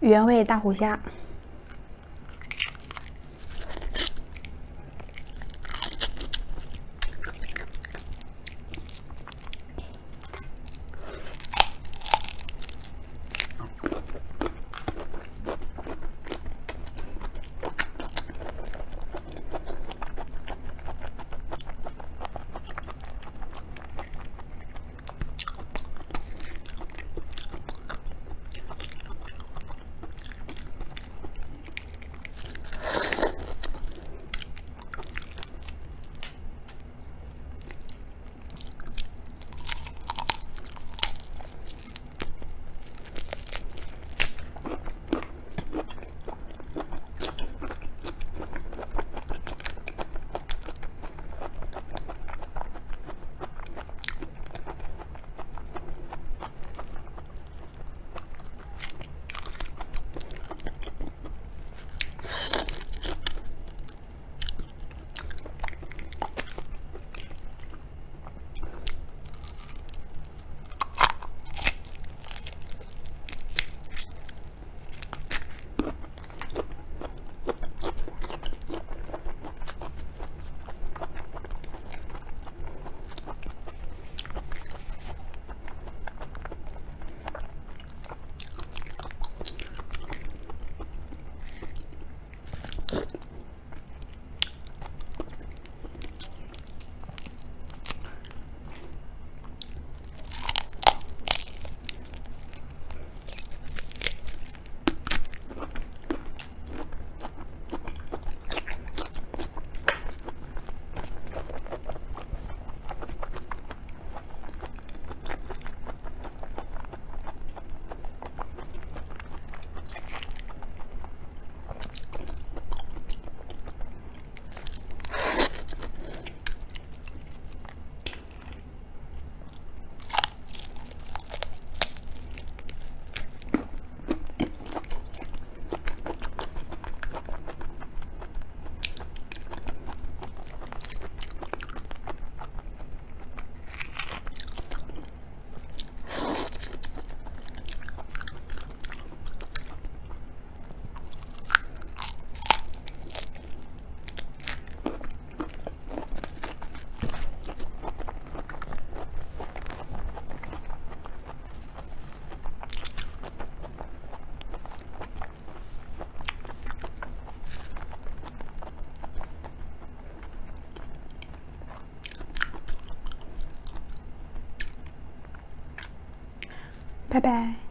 原味大虎虾。拜拜。